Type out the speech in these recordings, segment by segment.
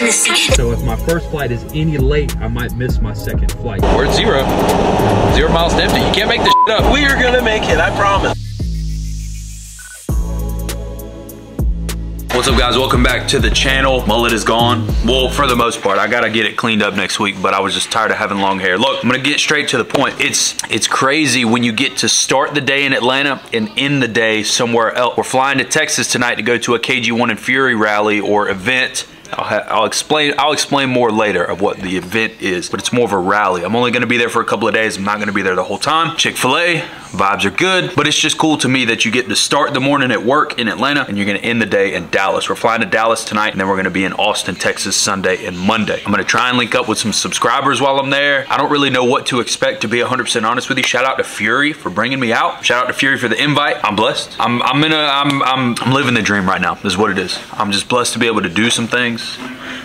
without So if my first flight is any late, I might miss my second flight. We're at zero. Zero miles to empty. You can't make this up. We are gonna make it, I promise. What's up guys, welcome back to the channel. Mullet is gone. Well, for the most part, I gotta get it cleaned up next week, but I was just tired of having long hair. Look, I'm gonna get straight to the point. It's it's crazy when you get to start the day in Atlanta and end the day somewhere else. We're flying to Texas tonight to go to a KG1 and Fury rally or event I'll, I'll, explain I'll explain more later of what the event is, but it's more of a rally. I'm only gonna be there for a couple of days. I'm not gonna be there the whole time. Chick-fil-A, vibes are good, but it's just cool to me that you get to start the morning at work in Atlanta and you're gonna end the day in Dallas. We're flying to Dallas tonight and then we're gonna be in Austin, Texas Sunday and Monday. I'm gonna try and link up with some subscribers while I'm there. I don't really know what to expect to be 100% honest with you. Shout out to Fury for bringing me out. Shout out to Fury for the invite. I'm blessed. I'm, I'm in a, I'm, I'm, I'm living the dream right now. This is what it is. I'm just blessed to be able to do some things things.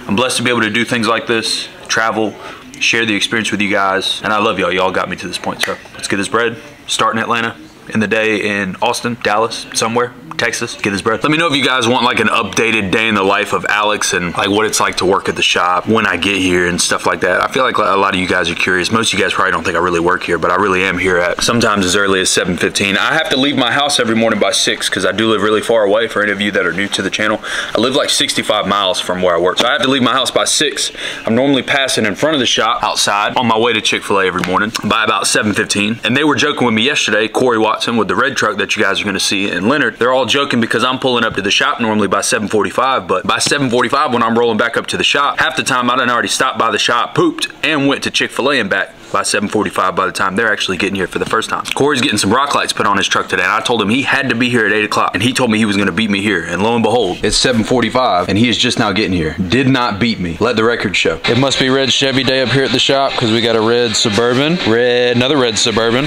I'm blessed to be able to do things like this, travel, share the experience with you guys, and I love y'all. Y'all got me to this point, so let's get this bread. Start in Atlanta, in the day in Austin, Dallas, somewhere. Texas, get his breath. Let me know if you guys want like an updated day in the life of Alex and like what it's like to work at the shop when I get here and stuff like that. I feel like a lot of you guys are curious. Most of you guys probably don't think I really work here, but I really am here at sometimes as early as 7.15. I have to leave my house every morning by 6 because I do live really far away for any of you that are new to the channel. I live like 65 miles from where I work. So I have to leave my house by 6. I'm normally passing in front of the shop outside on my way to Chick-fil-A every morning by about 7.15. And they were joking with me yesterday, Corey Watson with the red truck that you guys are going to see in Leonard. They're all joking because I'm pulling up to the shop normally by 7.45, but by 7.45 when I'm rolling back up to the shop, half the time I done already stopped by the shop, pooped, and went to Chick-fil-A and back by 7.45 by the time they're actually getting here for the first time. Corey's getting some rock lights put on his truck today, and I told him he had to be here at 8 o'clock, and he told me he was gonna beat me here, and lo and behold, it's 7.45, and he is just now getting here. Did not beat me. Let the record show. It must be red Chevy day up here at the shop, because we got a red Suburban, red, another red Suburban,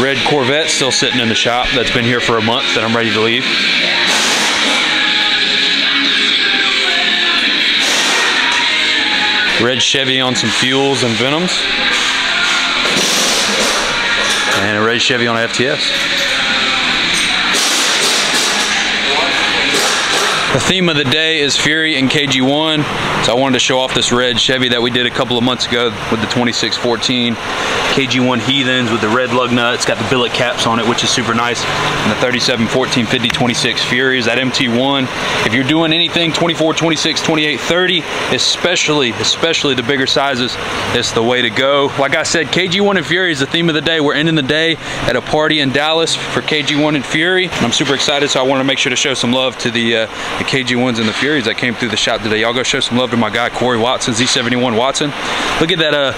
red Corvette still sitting in the shop that's been here for a month and I'm ready to leave. Red Chevy on some fuels and venoms. And a red Chevy on FTS. The theme of the day is Fury and KG1. So I wanted to show off this red Chevy that we did a couple of months ago with the 2614 KG1 Heathens with the red lug nut. It's got the billet caps on it, which is super nice. And the 37, 14, 50 26 Furies, that MT1. If you're doing anything 24, 26, 28, 30, especially, especially the bigger sizes, it's the way to go. Like I said, KG1 and Fury is the theme of the day. We're ending the day at a party in Dallas for KG1 and Fury. And I'm super excited, so I want to make sure to show some love to the uh, the KG1s and the Furies that came through the shop today. Y'all go show some love to my guy, Corey Watson, Z71 Watson. Look at that, uh,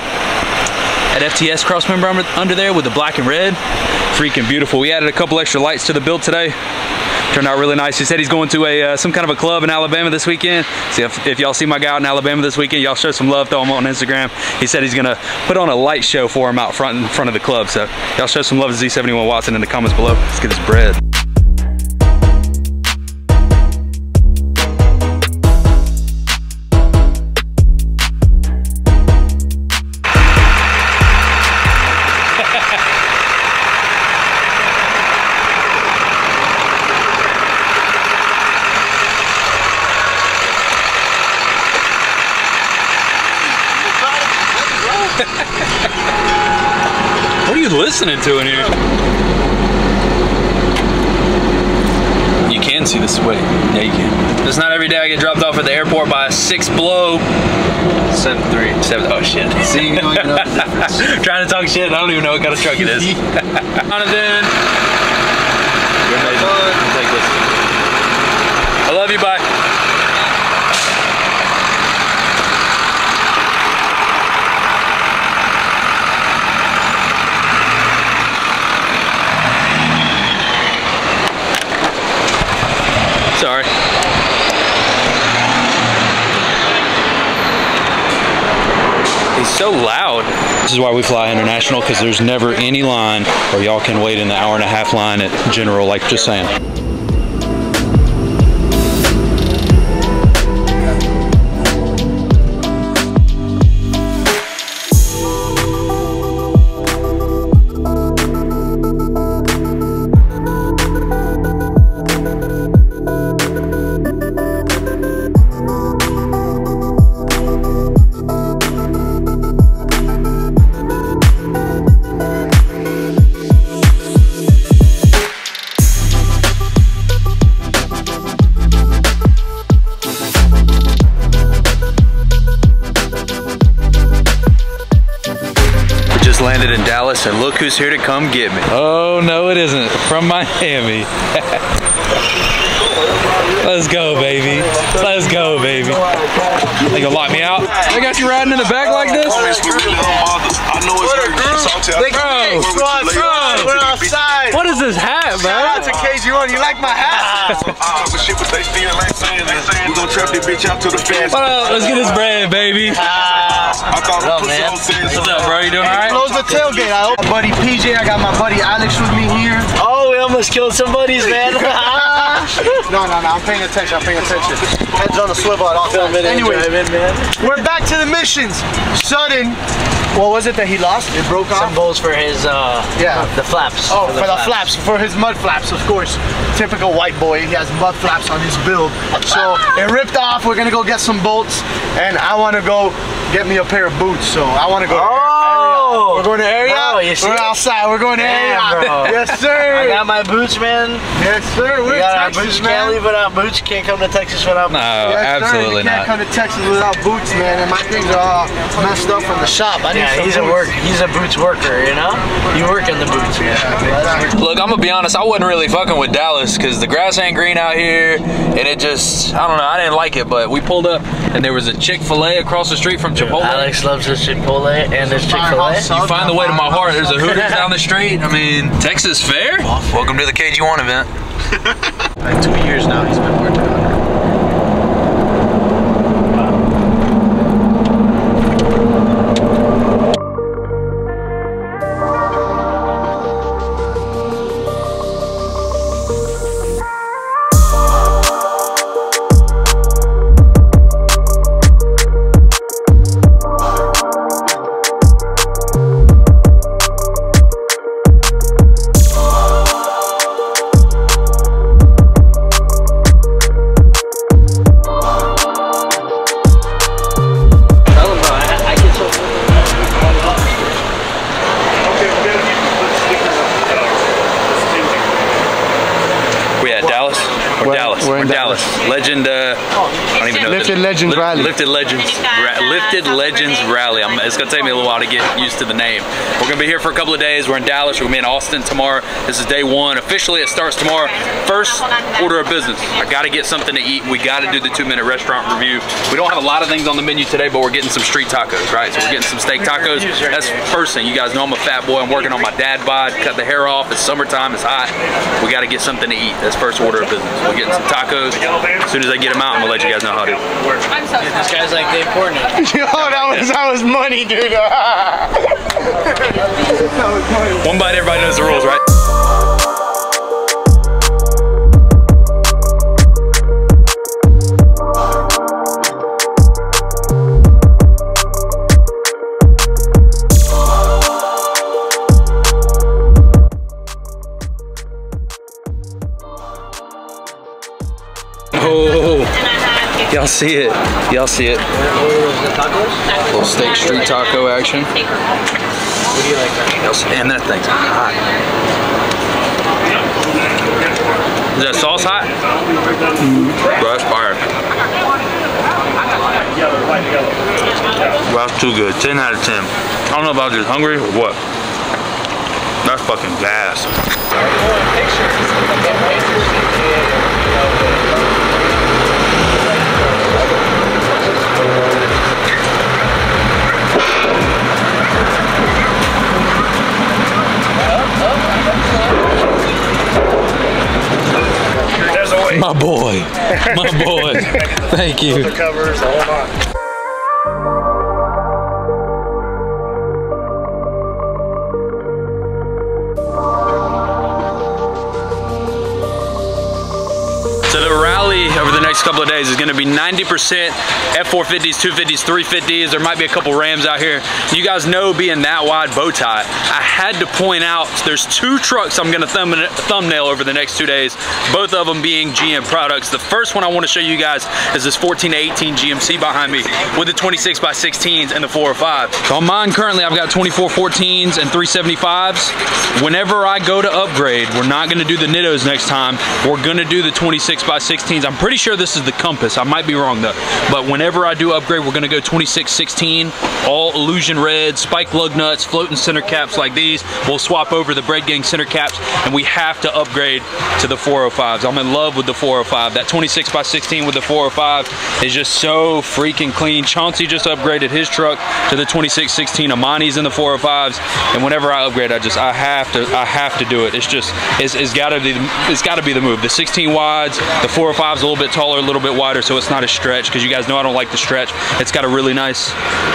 that FTS cross member under there with the black and red. Freaking beautiful. We added a couple extra lights to the build today. Turned out really nice. He said he's going to a uh, some kind of a club in Alabama this weekend. See if, if y'all see my guy out in Alabama this weekend, y'all show some love throw him on Instagram. He said he's gonna put on a light show for him out front in front of the club. So y'all show some love to Z71 Watson in the comments below. Let's get this bread. Listening to in here? You can see the sweat. Yeah, you can. It's not every day I get dropped off at the airport by a six blow. Seven three. Seven. Oh shit. See, you don't even know the difference. Trying to talk shit. I don't even know what kind of truck it is. Jonathan. You're amazing. Take this. I love you. Bye. Sorry. He's so loud. This is why we fly international, because there's never any line where y'all can wait in the hour and a half line at general, like just saying. Dallas, and look who's here to come get me. Oh, no, it isn't. From Miami. Let's go, baby. Let's go, baby. They gonna lock me out? They got you riding in the back like this? I know it's Bro, bro, We're outside. What is this hat, man? That's a KG1. You like my hat? Ah, ah, shit, but they still ain't saying that. We gonna trap this bitch out to the fence. What up? Let's get this bread, baby. Ah. I thought Up, man? What's up, bro? You doing all right? Close the tailgate. I hope. My buddy PJ, I got my buddy Alex with me here. Oh, we almost killed some buddies, man. no, no, no. I'm paying attention. I'm paying attention. Heads on the swivel at all times. Anyway, we're back to the missions. Sudden. What was it that he lost? It broke off. Symbols for his, uh, Yeah. the flaps. Oh, for the flaps, for his mud flaps, of course. Typical white boy, he has mud flaps on his build. So it ripped off. We're gonna go get some bolts, and I want to go get me a pair of boots. So I want to go. Oh! We're going to area. Bro, you see We're outside. We're going to area. Bro. Yes, sir. I got my boots, man. yes, sir. We're We in got our boots. man. Can't leave without boots. Can't come to Texas without No, boots. Yes, absolutely sir. You can't not. come to Texas without boots, man. And my things are all messed up from the shop. I need Yeah, some he's a boots. work. He's a boots worker. You know. You work in the boots. man. Look, I'm gonna be honest, I wasn't really fucking with Dallas because the grass ain't green out here, and it just, I don't know, I didn't like it. But we pulled up, and there was a Chick Fil A across the street from Chipotle. Alex loves his Chipotle and his Chick Fil A. Firehouse You find the way to my heart. There's a Hooters down the street. I mean, Texas Fair. Welcome to the KG1 event. Like two years now he's been working Legend, uh, I don't even know. Lifted Legends Rally. Lifted Legends, Lifted Legends Rally. I'm, it's gonna take me a little while to get used to the name. We're gonna be here for a couple of days. We're in Dallas. We're gonna be in Austin tomorrow. This is day one. Officially, it starts tomorrow. First order of business. I gotta get something to eat. We gotta do the two-minute restaurant review. We don't have a lot of things on the menu today, but we're getting some street tacos, right? So we're getting some steak tacos. That's first thing. You guys know I'm a fat boy. I'm working on my dad bod. Cut the hair off. It's summertime. It's hot. We gotta get something to eat. That's first order of business. We're getting some tacos. As soon as I get them out, I'm gonna let you guys know how to do. it. This guy's like the important. Yo, that was that was money, dude. One bite, everybody knows the rules, right? See it. Y'all see it. Little steak street taco action. And that thing's hot. Is that sauce hot? Bro, that's fire. Wow, that's too good. 10 out of 10. I don't know if I was just hungry or what. That's fucking gas. My boy, my boy. Thank you. Covers, hold on. Next couple of days is going to be 90% F450s, 250s, 350s. There might be a couple Rams out here. You guys know being that wide bow tie, I had to point out there's two trucks I'm going to thumb thumbnail over the next two days, both of them being GM products. The first one I want to show you guys is this 14 to 18 GMC behind me with the 26 by 16s and the 405. So on mine currently I've got 24 14s and 375s. Whenever I go to upgrade, we're not going to do the Nittos next time. We're going to do the 26 by 16s. I'm pretty sure this is the Compass. I might be wrong though. But whenever I do upgrade, we're gonna go 2616, all illusion red, spike lug nuts, floating center caps like these. We'll swap over the Bread Gang center caps, and we have to upgrade to the 405s. I'm in love with the 405. That 26 by 16 with the 405 is just so freaking clean. Chauncey just upgraded his truck to the 2616. Amani's in the 405s, and whenever I upgrade, I just I have to I have to do it. It's just it's, it's got to be it's got to be the move. The 16 wides, the 405's a little bit taller, a little bit wider, so it's not a stretch because you guys know I don't like the stretch. It's got a really nice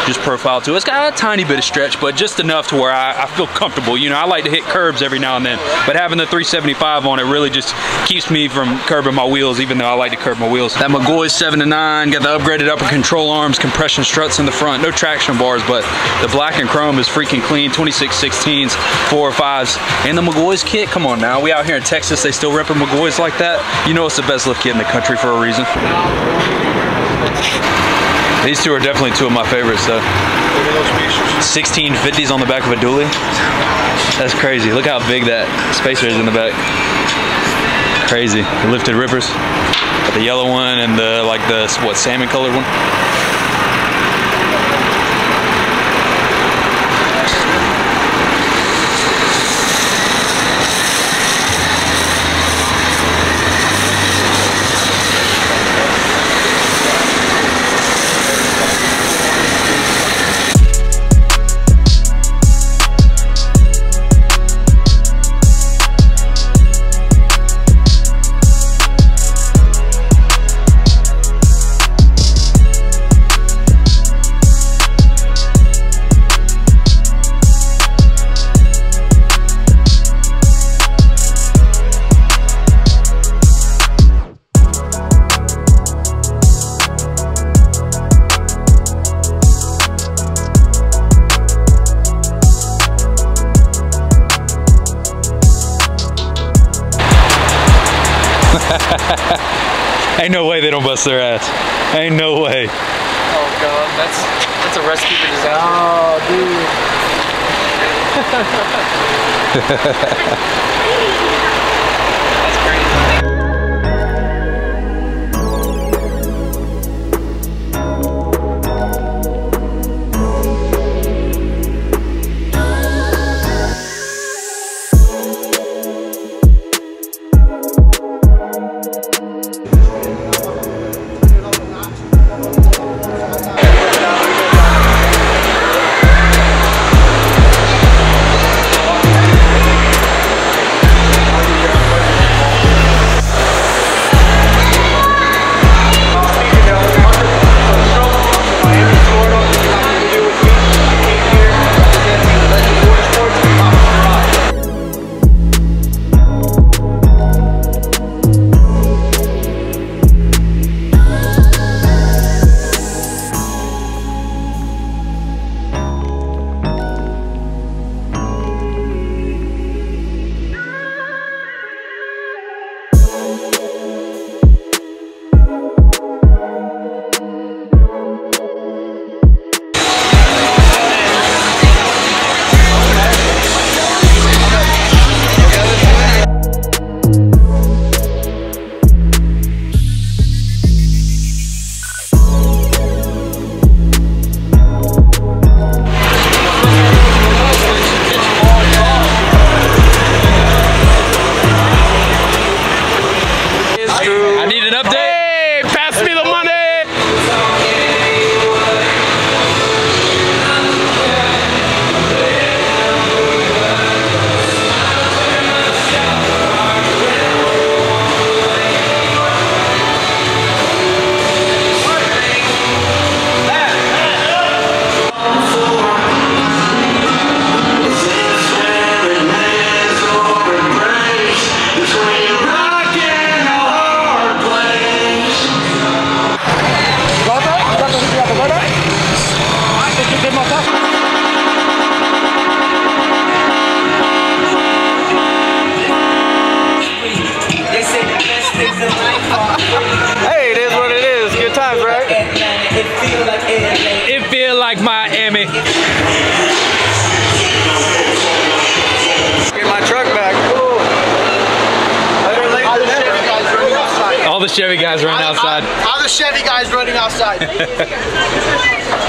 just profile to it. It's got a tiny bit of stretch, but just enough to where I, I feel comfortable. You know, I like to hit curbs every now and then, but having the 375 on it really just keeps me from curbing my wheels, even though I like to curb my wheels. That McGaughy's 7 to 9, got the upgraded upper control arms, compression struts in the front, no traction bars, but the black and chrome is freaking clean. 26 16s, 405s, and the McGaughy's kit. Come on now, we out here in Texas, they still ripping McGaughy's like that. You know it's the best lift kit in the country for a reason. These two are definitely two of my favorites though. 1650s on the back of a dually. That's crazy. Look how big that spacer is in the back. Crazy. The lifted rippers. The yellow one and the like the what salmon colored one. They don't bust their ass. Ain't no way. Oh god, that's that's a recipe for disaster. Oh dude. All the Chevy guys running outside. All the Chevy guys running outside?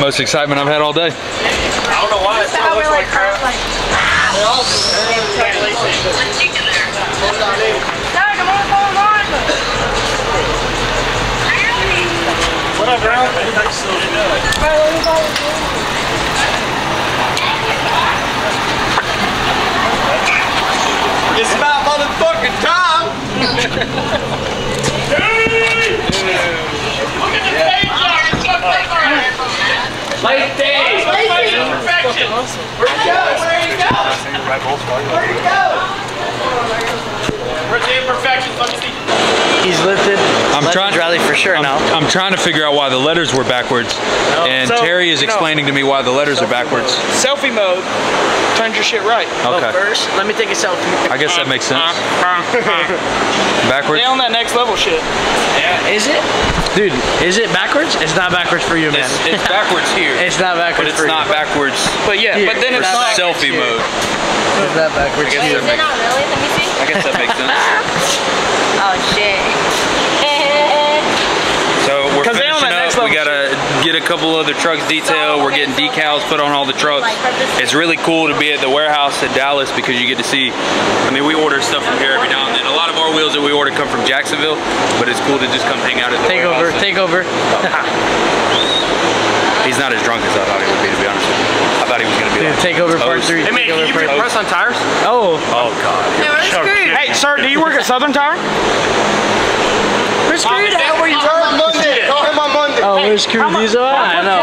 Most excitement I've had all day. I don't know why it still looks like crap. What up, bro? It's about motherfucking time. Light day! Light day! Where'd he go? Where'd he go? Where'd he go? He's lifted. I'm Left trying- rally for sure I'm, now. I'm trying to figure out why the letters were backwards. And So, Terry is no. explaining to me why the letters are backwards. Selfie mode turns your shit right. Okay. First, let me take a selfie. I guess that makes sense. Backwards? They on that next level shit. Yeah. Is it? Dude, is it backwards? It's not backwards for you, man. It's, it's backwards here. It's not backwards. but it's for not you. backwards But yeah, Here, but then for it's not. selfie here. mode. It's not backwards I guess here. that makes, really? Let me see. I guess that makes sense. Oh shit. So we're 'Cause they on finishing that next up. We level gotta get a couple other trucks detailed. We're getting decals put on all the trucks. It's really cool to be at the warehouse at Dallas because you get to see. I mean, we order stuff from here every now and then. A lot of our wheels that we order come from Jacksonville, but it's cool to just come hang out at the Take over, warehouse. take over. He's not as drunk as I thought he would be, to be honest with you. I thought he was gonna be like take over part three. Hey man, take can you part put press on tires? Oh, Oh god. Hey, sir, do you work at Southern Tire? we're screwed out. Where you Call him Monday. Call him on Monday. Oh, we're screwed these are. I know.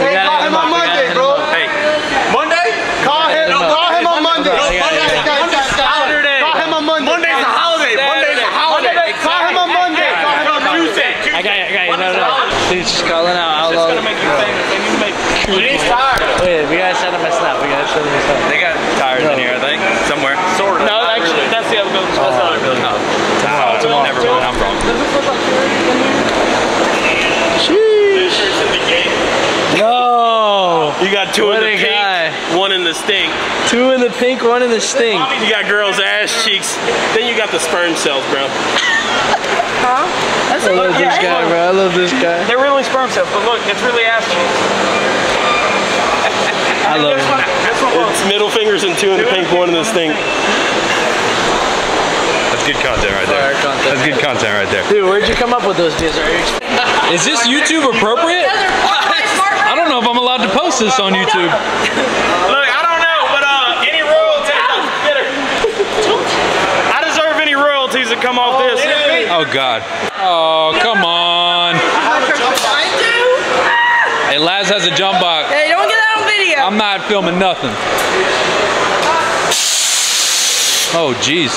Hey, call him him on up, we gotta Monday, bro. Hey, Monday? Call him. him up. Call him on Monday. Yeah, yeah, Guys, yeah. guys, guys, guys. Saturday. Call him on Monday. Monday's a holiday. Monday's a holiday. Call him on Monday. Call him on Tuesday. I got you, I got you. No, no. Dude, just calling out outlaw. Gonna make you famous. They need to make. He's tired. Wait, we gotta send him a snap. We gotta send him a snap. they got tires in here, I think, somewhere. Sort of. No, actually, that's the other building. That's the other building. Tomorrow, tomorrow. Never mind, I'm wrong. No. You got two What in a the pink, guy. one in the stink. Two in the pink, one in the stink. You got girls' ass cheeks. Then you got the sperm cells, bro. Huh? That's I love this guy, bro. I love this guy. They're really sperm cells, but look, it's really ass cheeks. I love This him. one, this one looks. It's middle fingers and two in the pink, one in the stink. That's good content right there. Content. That's good content right there. Dude, where'd you come up with those videos? Is this YouTube appropriate? I don't know if I'm allowed to post this on YouTube. Look, I don't know, but uh, any royalties, I deserve any royalties that come off this. Oh God. Oh come on. Hey, Laz has a jump box. Hey, don't get that on video. I'm not filming nothing. Oh jeez.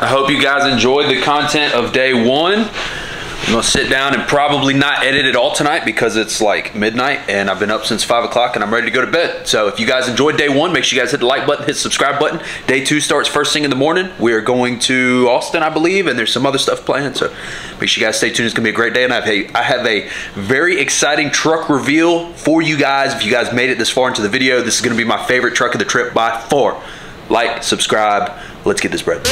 I hope you guys enjoyed the content of day one. I'm gonna sit down and probably not edit it all tonight because it's like midnight and I've been up since five o'clock and I'm ready to go to bed. So if you guys enjoyed day one, make sure you guys hit the like button, hit the subscribe button. Day two starts first thing in the morning. We are going to Austin, I believe, and there's some other stuff planned. So make sure you guys stay tuned. It's gonna be a great day and I have a, I have a very exciting truck reveal for you guys. If you guys made it this far into the video, this is gonna be my favorite truck of the trip by far. Like, subscribe, let's get this bread.